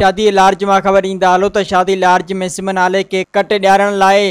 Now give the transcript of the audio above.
शादी लार्ज में ख़बर इंदा हलो तो शादी लार्ज में सिमन नाले खे कट ॾियारण लाइ